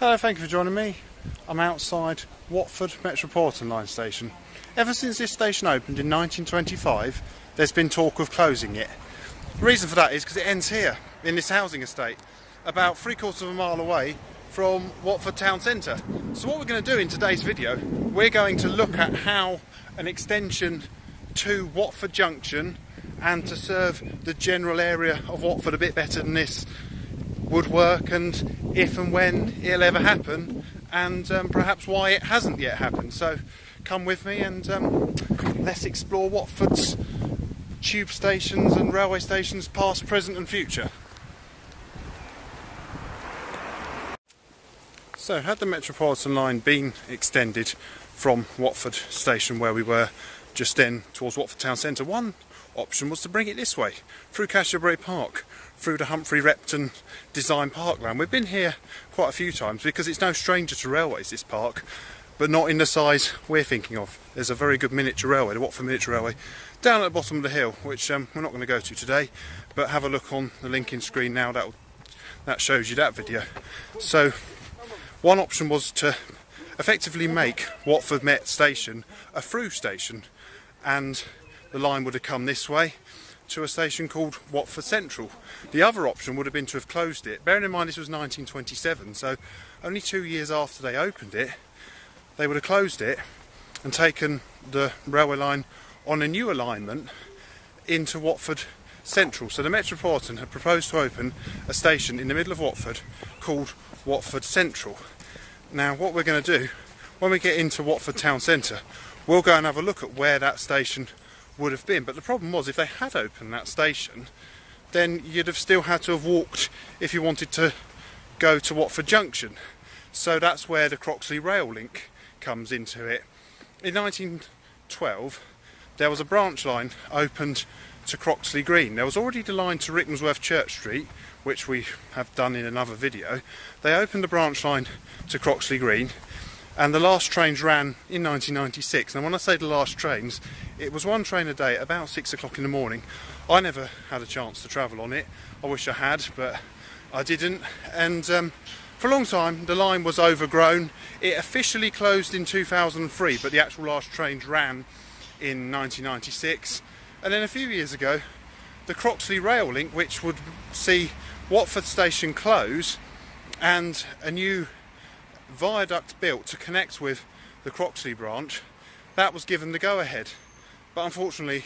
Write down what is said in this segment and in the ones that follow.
Hello, thank you for joining me. I'm outside Watford Metropolitan Line station. Ever since this station opened in 1925, there's been talk of closing it. The reason for that is because it ends here, in this housing estate, about three quarters of a mile away from Watford Town Centre. So what we're going to do in today's video, we're going to look at how an extension to Watford Junction and to serve the general area of Watford a bit better than this would work and if and when it'll ever happen and um, perhaps why it hasn't yet happened. So come with me and um, let's explore Watford's tube stations and railway stations past, present and future. So had the Metropolitan line been extended from Watford station where we were just then towards Watford town centre, one option was to bring it this way, through Cassiobury Park, through the Humphry Repton Design Parkland. We've been here quite a few times because it's no stranger to railways, this park, but not in the size we're thinking of. There's a very good miniature railway, the Watford Miniature Railway, down at the bottom of the hill, which um, we're not going to go to today, but have a look on the linking screen now, that that shows you that video. So, one option was to effectively make Watford Met Station a through station, and the line would have come this way to a station called Watford Central. The other option would have been to have closed it. Bearing in mind this was 1927, so only two years after they opened it, they would have closed it and taken the railway line on a new alignment into Watford Central. So the Metropolitan had proposed to open a station in the middle of Watford called Watford Central. Now what we're going to do, when we get into Watford Town Centre, we'll go and have a look at where that station would have been. But the problem was, if they had opened that station, then you'd have still had to have walked if you wanted to go to Watford Junction. So that's where the Croxley Rail link comes into it. In 1912, there was a branch line opened to Croxley Green. There was already the line to Rickmansworth Church Street, which we have done in another video. They opened the branch line to Croxley Green and the last trains ran in 1996 and when I say the last trains it was one train a day at about six o'clock in the morning. I never had a chance to travel on it. I wish I had but I didn't. And um, for a long time the line was overgrown. It officially closed in 2003 but the actual last trains ran in 1996 and then a few years ago the Croxley Rail Link which would see Watford Station close and a new viaduct built to connect with the Croxley branch, that was given the go ahead. But unfortunately,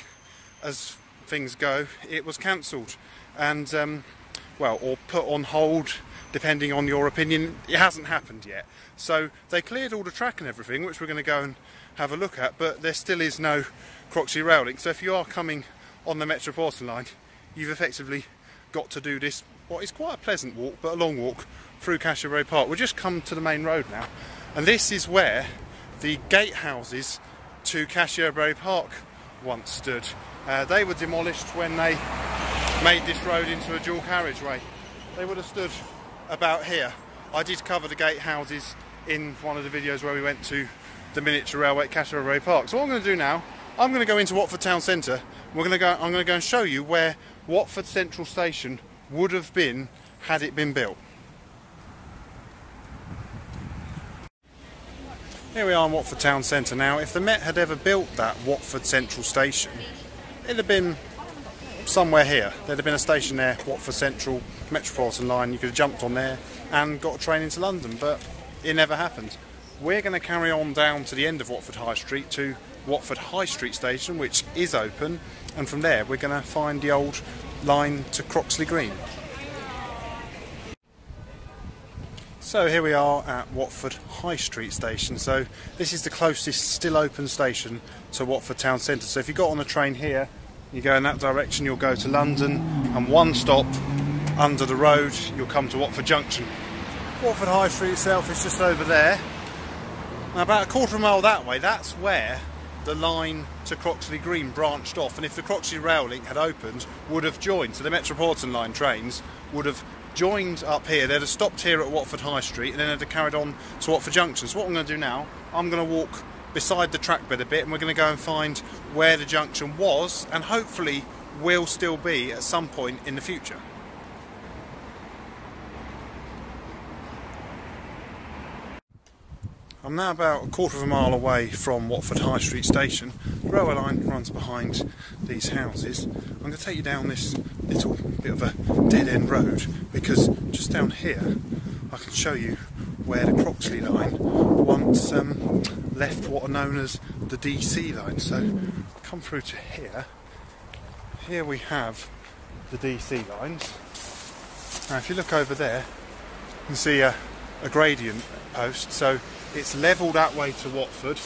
as things go, it was cancelled and, um, well, or put on hold, depending on your opinion. It hasn't happened yet. So they cleared all the track and everything, which we're going to go and have a look at, but there still is no Croxley rail link. So if you are coming on the Metropolitan line, you've effectively got to do this, what is quite a pleasant walk, but a long walk through Cassiobury Park. We've just come to the main road now, and this is where the gatehouses to Cassiobury Park once stood. Uh, they were demolished when they made this road into a dual carriageway. They would have stood about here. I did cover the gatehouses in one of the videos where we went to the miniature railway at Cassiobury Park. So what I'm going to do now, I'm going to go into Watford Town Centre. We're going to go. I'm going to go and show you where Watford Central Station would have been had it been built. Here we are in Watford Town Centre now. If the Met had ever built that Watford Central Station, it'd have been somewhere here. There'd have been a station there, Watford Central Metropolitan Line. You could have jumped on there and got a train into London, but it never happened. We're going to carry on down to the end of Watford High Street to Watford High Street Station, which is open, and from there we're going to find the old line to Croxley Green. So here we are at Watford High Street Station. So this is the closest still open station to Watford Town Centre. So if you got on the train here, you go in that direction, you'll go to London, and one stop under the road, you'll come to Watford Junction. Watford High Street itself is just over there. Now about a quarter of a mile that way, that's where the line to Croxley Green branched off and if the Croxley Rail Link had opened would have joined so the Metropolitan line trains would have joined up here. They'd have stopped here at Watford High Street and then they'd have carried on to Watford Junction. So what I'm going to do now, I'm going to walk beside the track bed a bit and we're going to go and find where the junction was and hopefully will still be at some point in the future. I'm now about a quarter of a mile away from Watford High Street Station. The railway line runs behind these houses. I'm going to take you down this little bit of a dead end road because just down here I can show you where the Croxley line once um, left what are known as the DC line. So come through to here. Here we have the DC lines. Now if you look over there, you can see a, a gradient post. So it's level that way to Watford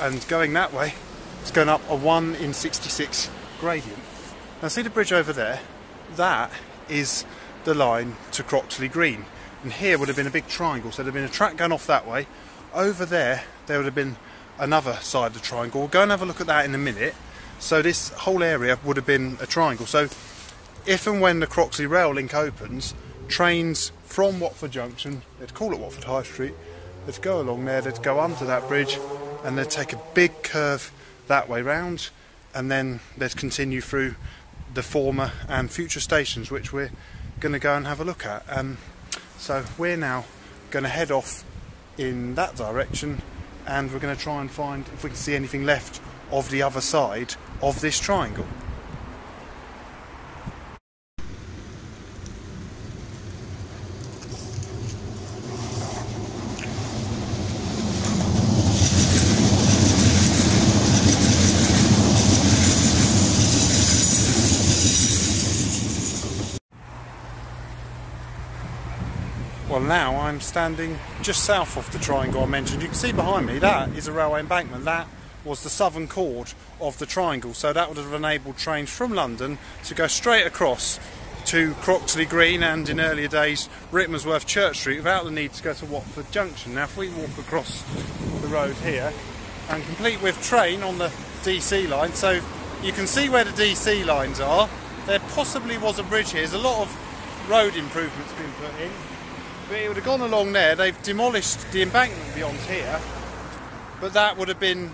and going that way it's going up a 1 in 66 gradient. Now see the bridge over there? That is the line to Croxley Green. And here would have been a big triangle. So there'd have been a track going off that way. Over there there would have been another side of the triangle. We'll go and have a look at that in a minute. So this whole area would have been a triangle. So if and when the Croxley rail link opens trains from Watford Junction they'd call it Watford High Street they'd go along there, they'd go under that bridge, and they'd take a big curve that way round, and then they'd continue through the former and future stations, which we're going to go and have a look at. Um, so we're now going to head off in that direction, and we're going to try and find if we can see anything left of the other side of this triangle. Well, now I'm standing just south of the triangle I mentioned. You can see behind me that is a railway embankment. That was the southern chord of the triangle, so that would have enabled trains from London to go straight across to Croxley Green and in earlier days Rickmansworth Church Street without the need to go to Watford Junction. Now, if we walk across the road here and complete with train on the DC line, so you can see where the DC lines are. There possibly was a bridge here. There's a lot of road improvements been put in but it would have gone along there. They've demolished the embankment beyond here, but that would have been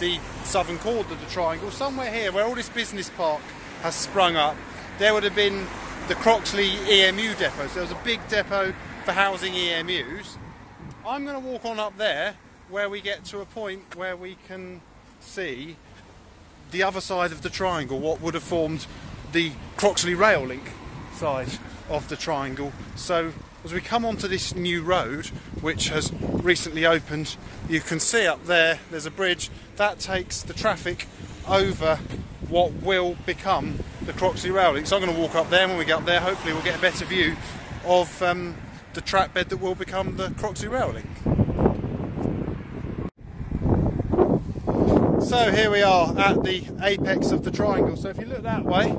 the southern chord of the triangle. Somewhere here, where all this business park has sprung up, there would have been the Croxley EMU depot. There was a big depot for housing EMUs. I'm going to walk on up there where we get to a point where we can see the other side of the triangle, what would have formed the Croxley rail link side of the triangle. So as we come onto this new road, which has recently opened, you can see up there there's a bridge that takes the traffic over what will become the Croxley Rail Link. So I'm going to walk up there, when we get up there, hopefully we'll get a better view of um, the track bed that will become the Croxley Rail Link. So here we are at the apex of the triangle. So if you look that way,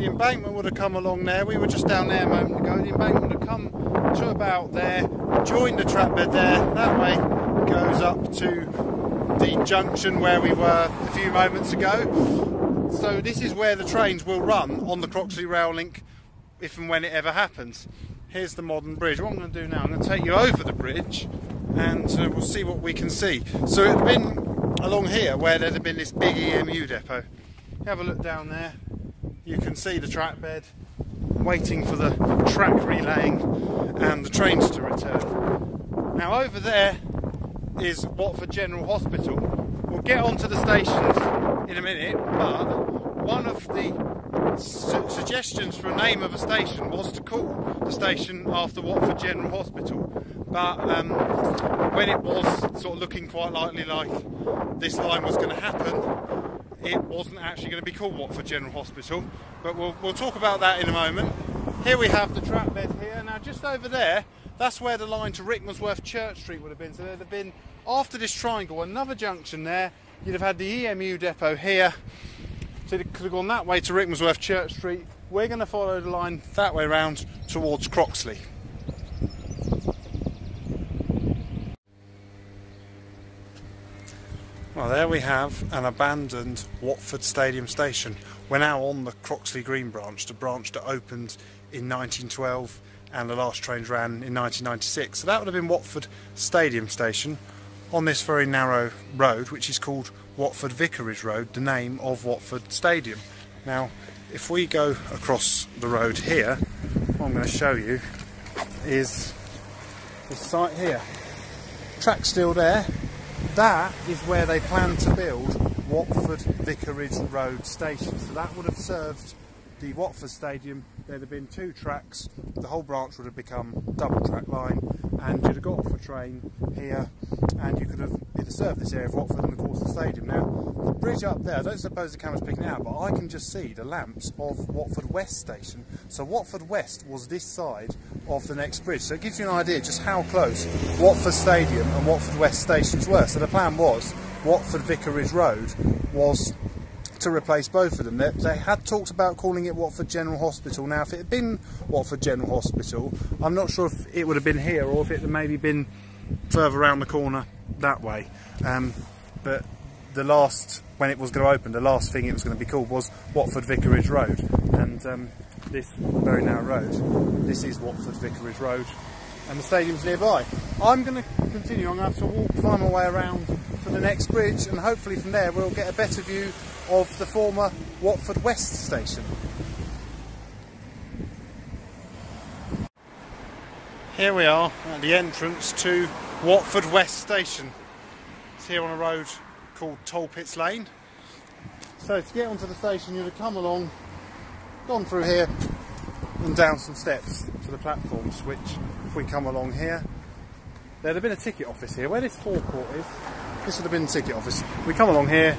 the embankment would have come along there. We were just down there a moment ago. The embankment would have come to about there, joined the track bed there. That way goes up to the junction where we were a few moments ago. So this is where the trains will run on the Croxley Rail Link if and when it ever happens. Here's the modern bridge. What I'm going to do now, I'm going to take you over the bridge and uh, we'll see what we can see. So it had been along here where there had been this big EMU depot. Have a look down there you can see the track bed waiting for the track relaying and the trains to return. Now over there is Watford General Hospital. We'll get onto the stations in a minute, but one of the su suggestions for a name of a station was to call the station after Watford General Hospital. But um, when it was sort of looking quite likely like this line was going to happen, it wasn't actually going to be called Watford General Hospital, but we'll, we'll talk about that in a moment. Here we have the track bed here. Now, just over there, that's where the line to Rickmansworth Church Street would have been. So there'd have been, after this triangle, another junction there. You'd have had the EMU depot here. So it could have gone that way to Rickmansworth Church Street. We're going to follow the line that way round towards Croxley. Well, there we have an abandoned Watford Stadium station. We're now on the Croxley Green branch, the branch that opened in 1912 and the last trains ran in 1996. So that would have been Watford Stadium Station on this very narrow road, which is called Watford Vicarage Road, the name of Watford Stadium. Now, if we go across the road here, what I'm going to show you is this site here. Track still there. That is where they plan to build Watford Vicarage Road Station. So that would have served the Watford Stadium. There'd have been two tracks. The whole branch would have become double track line, and you'd have got off a train here, and you could have either served this area of Watford and of course the stadium. Now, the bridge up there, I don't suppose the camera's picking out, but I can just see the lamps of Watford West Station. So Watford West was this side of the next bridge. So it gives you an idea just how close Watford Stadium and Watford West stations were. So the plan was Watford Vicarage Road was to replace both of them. They, they, had talked about calling it Watford General Hospital. Now, if it had been Watford General Hospital, I'm not sure if it would have been here or if it had maybe been further around the corner that way. Um, but the last, when it was going to open, the last thing it was going to be called was Watford Vicarage Road. And um, this very narrow road, this is Watford Vicarage Road. And the stadium's nearby. I'm going to continue, I'm going to have to walk, find my way around to the next bridge and hopefully from there we'll get a better view of the former Watford West station. Here we are at the entrance to Watford West station. It's here on a road called Tollpits Lane. So to get onto the station you'd have come along, gone through here and down some steps to the platforms which if we come along here there'd have been a ticket office here where this forecourt is this would have been the ticket office we come along here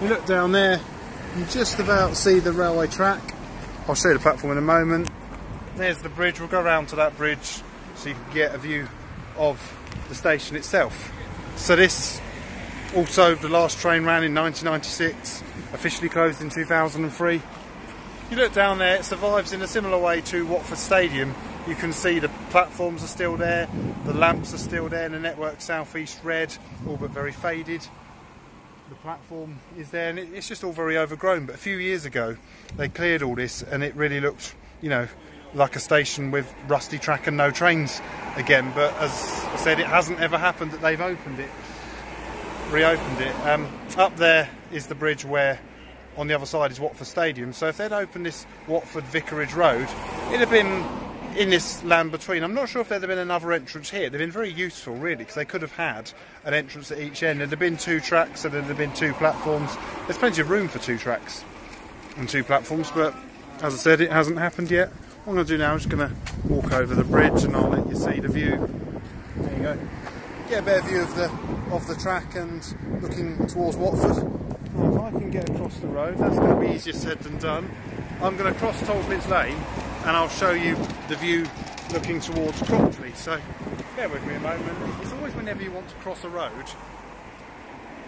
you look down there, you just about see the railway track. I'll show you the platform in a moment. There's the bridge, we'll go around to that bridge so you can get a view of the station itself. So this, also the last train ran in 1996, officially closed in 2003. You look down there, it survives in a similar way to Watford Stadium. You can see the platforms are still there, the lamps are still there, and the network southeast red, all but very faded the platform is there and it's just all very overgrown. But a few years ago they cleared all this and it really looked you know like a station with rusty track and no trains again. But as I said it hasn't ever happened that they've opened it reopened it. Um, up there is the bridge where on the other side is Watford Stadium. So if they'd opened this Watford Vicarage Road it'd have been in this land between. I'm not sure if there'd have been another entrance here. They've been very useful, really, because they could have had an entrance at each end. There'd have been two tracks, and there'd have been two platforms. There's plenty of room for two tracks and two platforms, but as I said, it hasn't happened yet. What I'm going to do now is just going to walk over the bridge, and I'll let you see the view. There you go. Get a better view of the of the track and looking towards Watford. if I can get across the road, that's going to be easier said than done. I'm going to cross Tollpits Lane and I'll show you the view looking towards Croxley. So bear with me a moment. It's always whenever you want to cross a road,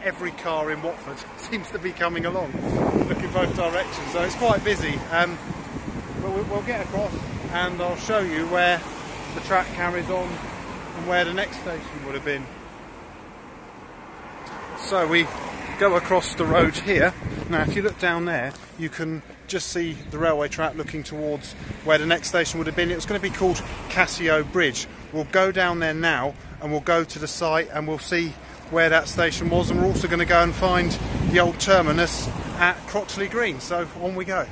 every car in Watford seems to be coming along, looking both directions. So it's quite busy. Um, but we'll get across and I'll show you where the track carries on and where the next station would have been. So we go across the road here. Now if you look down there, you can just see the railway track looking towards where the next station would have been. It was going to be called Cassio Bridge. We'll go down there now and we'll go to the site and we'll see where that station was and we're also going to go and find the old terminus at Croxley Green. So on we go.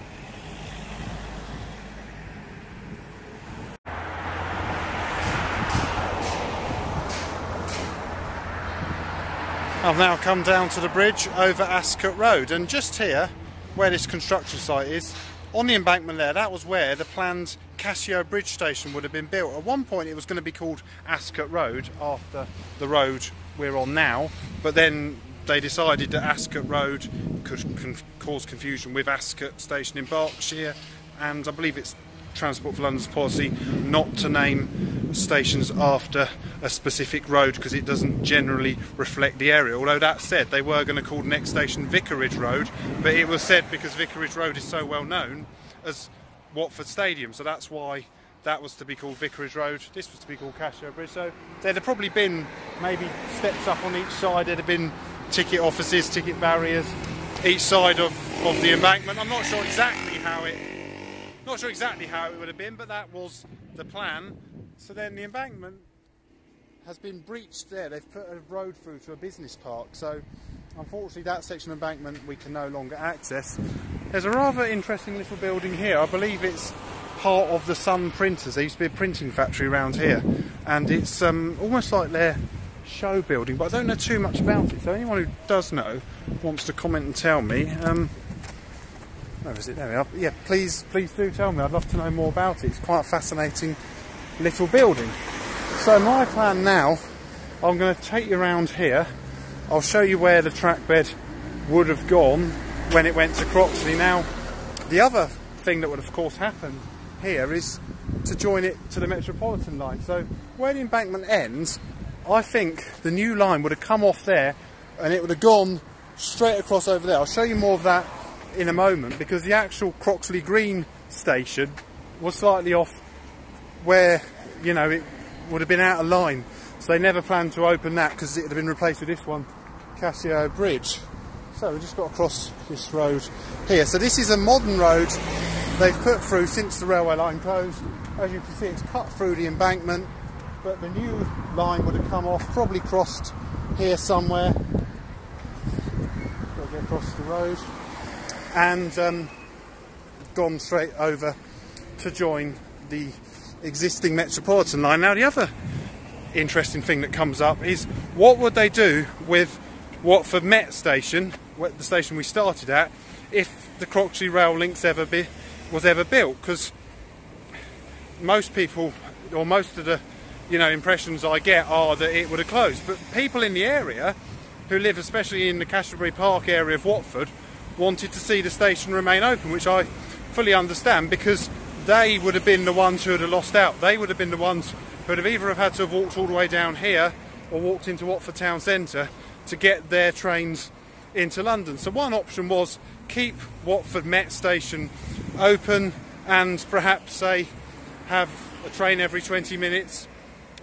I've now come down to the bridge over Ascot Road and just here where this construction site is, on the embankment there, that was where the planned Cassio Bridge Station would have been built. At one point it was going to be called Ascot Road after the road we're on now, but then they decided that Ascot Road could con cause confusion with Ascot Station in Berkshire, and I believe it's Transport for London's policy not to name stations after a specific road because it doesn't generally reflect the area. Although that said, they were going to call the next station Vicarage Road, but it was said because Vicarage Road is so well known as Watford Stadium, so that's why that was to be called Vicarage Road. This was to be called Cassio Bridge. So there'd have probably been maybe steps up on each side. There'd have been ticket offices, ticket barriers, each side of, of the embankment. I'm not sure exactly how it not sure exactly how it would have been, but that was the plan. So then the embankment has been breached there. They've put a road through to a business park. So unfortunately that section of embankment we can no longer access. There's a rather interesting little building here. I believe it's part of the Sun Printers. There used to be a printing factory around here. And it's um, almost like they're show building, but I don't know too much about it. So anyone who does know wants to comment and tell me. Um, where is it? There we are. Yeah, please, please do tell me. I'd love to know more about it. It's quite fascinating little building. So my plan now, I'm going to take you around here. I'll show you where the track bed would have gone when it went to Croxley. Now, the other thing that would of course happen here is to join it to the Metropolitan line. So where the embankment ends, I think the new line would have come off there and it would have gone straight across over there. I'll show you more of that in a moment because the actual Croxley Green station was slightly off where, you know, it would have been out of line. So they never planned to open that because it would have been replaced with this one, Cassio Bridge. So we just got across this road here. So this is a modern road they've put through since the railway line closed. As you can see, it's cut through the embankment, but the new line would have come off, probably crossed here somewhere. Got to get across the road and um, gone straight over to join the existing Metropolitan line. Now, the other interesting thing that comes up is what would they do with Watford Met station, the station we started at, if the Croxley Rail links ever be, was ever built? Because most people, or most of the you know impressions I get are that it would have closed. But people in the area who live, especially in the Cassiobury Park area of Watford, wanted to see the station remain open, which I fully understand because they would have been the ones who would have lost out. They would have been the ones who would have either have had to have walked all the way down here or walked into Watford town centre to get their trains into London. So one option was keep Watford Met station open and perhaps say have a train every 20 minutes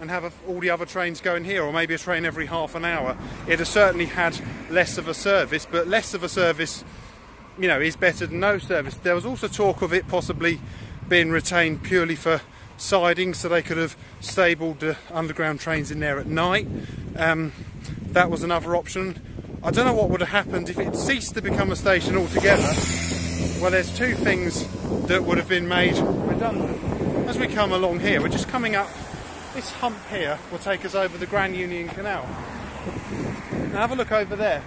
and have all the other trains going here or maybe a train every half an hour. It has certainly had less of a service but less of a service you know, is better than no service. There was also talk of it possibly being retained purely for siding, so they could have stabled the underground trains in there at night. Um, that was another option. I don't know what would have happened if it ceased to become a station altogether. Well, there's two things that would have been made redundant. As we come along here, we're just coming up, this hump here will take us over the Grand Union Canal. Now have a look over there.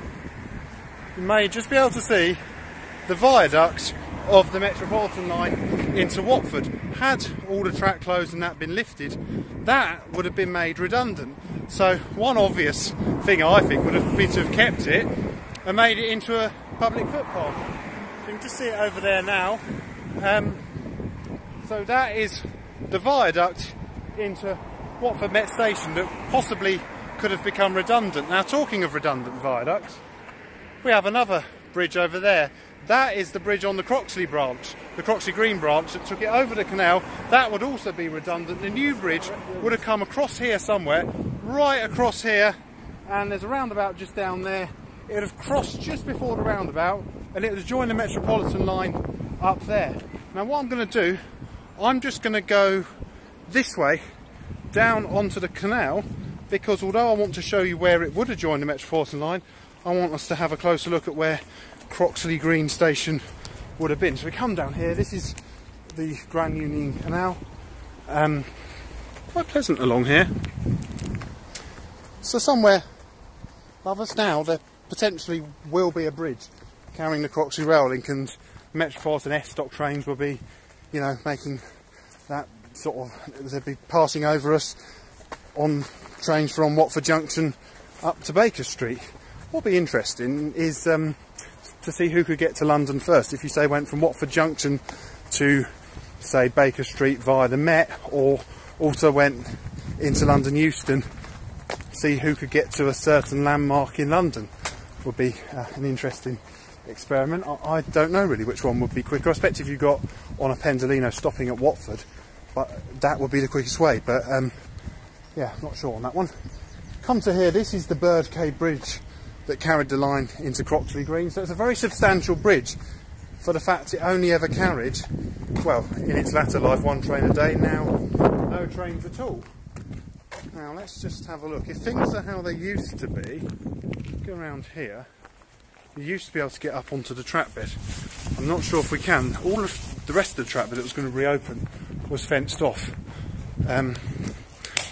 You may just be able to see the viaduct of the Metropolitan line into Watford. Had all the track closed and that been lifted, that would have been made redundant. So one obvious thing I think would have been to have kept it and made it into a public footpath. You can just see it over there now. Um, so that is the viaduct into Watford Met Station that possibly could have become redundant. Now talking of redundant viaducts, we have another bridge over there that is the bridge on the Croxley branch, the Croxley Green branch that took it over the canal. That would also be redundant. The new bridge would have come across here somewhere, right across here, and there's a roundabout just down there. It would have crossed just before the roundabout, and it would have joined the Metropolitan line up there. Now what I'm going to do, I'm just going to go this way, down onto the canal, because although I want to show you where it would have joined the Metropolitan line, I want us to have a closer look at where Croxley Green station would have been. So we come down here, this is the Grand Union Canal. Um, quite pleasant along here. So somewhere above us now there potentially will be a bridge carrying the Croxley Rail link and Metropolitan S-Stock trains will be, you know, making that sort of, they'll be passing over us on trains from Watford Junction up to Baker Street. What'll be interesting is um, to see who could get to London first. If you say went from Watford Junction to say Baker Street via the Met or also went into London Euston, see who could get to a certain landmark in London would be uh, an interesting experiment. I, I, don't know really which one would be quicker. I expect if you got on a Pendolino stopping at Watford, but that would be the quickest way. But um, yeah, not sure on that one. Come to here, this is the Birdcage Bridge that carried the line into Croxley Green. So it's a very substantial bridge for the fact it only ever carried, well, in its latter life, one train a day. Now, no trains at all. Now, let's just have a look. If things are how they used to be, go around here, you used to be able to get up onto the track bed. I'm not sure if we can. All of the rest of the track bed that was going to reopen was fenced off. Um,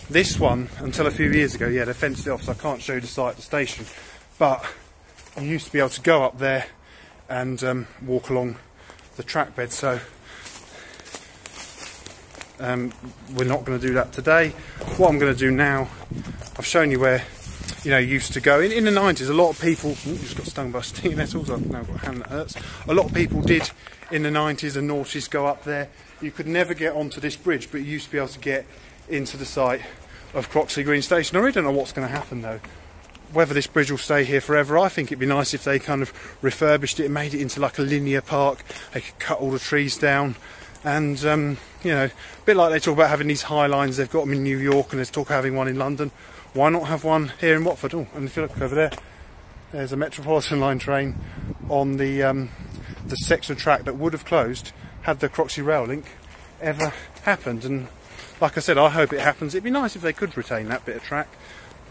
This one, until a few years ago, yeah, they fenced it off, so I can't show you the site the station. But you used to be able to go up there and um, walk along the track bed. So um, we're not going to do that today. What I'm going to do now, I've shown you where you know used to go in, in the 90s. A lot of people ooh, just got stung by stinging nettles. I've now got a hand that hurts. A lot of people did in the 90s and noughties go up there. You could never get onto this bridge, but you used to be able to get into the site of Croxley Green Station. I really don't know what's going to happen though whether this bridge will stay here forever, I think it'd be nice if they kind of refurbished it and made it into like a linear park. They could cut all the trees down. And, um, you know, a bit like they talk about having these high lines, they've got them in New York and there's talk of having one in London. Why not have one here in Watford? Oh, and if you look over there, there's a Metropolitan line train on the, um, the section of track that would have closed had the Croxley Rail Link ever happened. And like I said, I hope it happens. It'd be nice if they could retain that bit of track.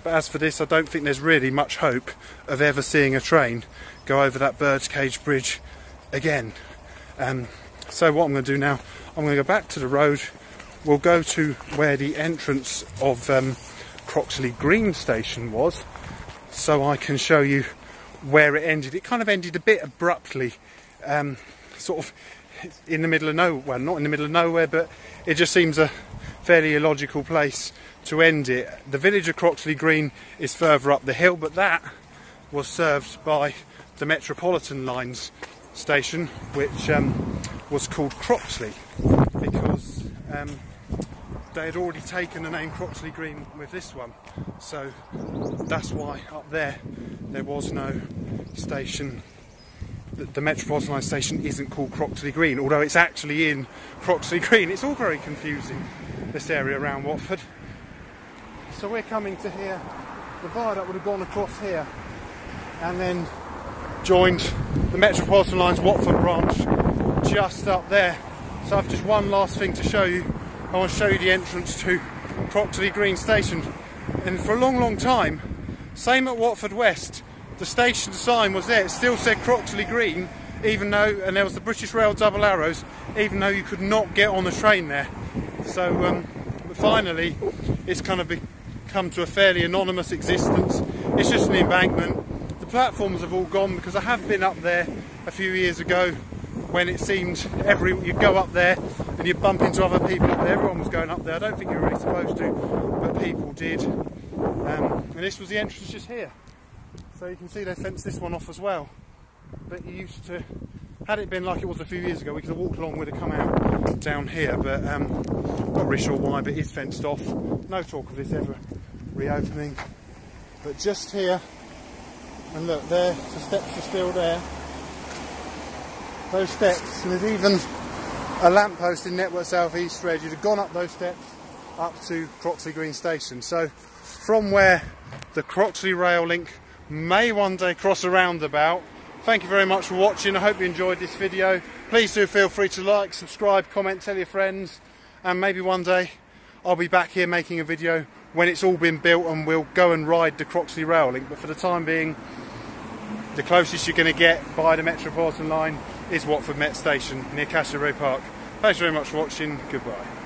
But as for this, I don't think there's really much hope of ever seeing a train go over that birdcage bridge again. Um, so what I'm going to do now, I'm going to go back to the road. We'll go to where the entrance of um, Croxley Green Station was, so I can show you where it ended. It kind of ended a bit abruptly, um, sort of in the middle of nowhere. Well, not in the middle of nowhere, but it just seems a fairly illogical place to end it. The village of Croxley Green is further up the hill, but that was served by the Metropolitan Lines station, which um, was called Croxley because um, they had already taken the name Croxley Green with this one. So that's why up there there was no station. The, the Metropolitan Line station isn't called Croxley Green, although it's actually in Croxley Green. It's all very confusing, this area around Watford. So we're coming to here. The viaduct would have gone across here and then joined the Metropolitan Line's Watford branch just up there. So I've just one last thing to show you. I want to show you the entrance to Croxley Green Station. And for a long, long time, same at Watford West, the station sign was there. It still said Croxley Green, even though, and there was the British Rail double arrows, even though you could not get on the train there. So um, finally, it's kind of come to a fairly anonymous existence. It's just an embankment. The platforms have all gone because I have been up there a few years ago when it seemed every you go up there and you bump into other people. Everyone was going up there. I don't think you were really supposed to, but people did. Um, and this was the entrance just here. So you can see they fenced this one off as well. But you used to, had it been like it was a few years ago, we could have walked along, would have come out down here. But um, not really sure why, but it is fenced off. No talk of this ever reopening. But just here, and look, there, the steps are still there. Those steps, and there's even a lamppost in Network South East Red. You'd have gone up those steps up to Croxley Green Station. So from where the Croxley rail link may one day cross a roundabout. Thank you very much for watching. I hope you enjoyed this video. Please do feel free to like, subscribe, comment, tell your friends, and maybe one day I'll be back here making a video when it's all been built and we'll go and ride the Croxley rail link. But for the time being, the closest you're going to get by the Metropolitan line is Watford Met Station near Cassiobury Park. Thanks very much for watching. Goodbye.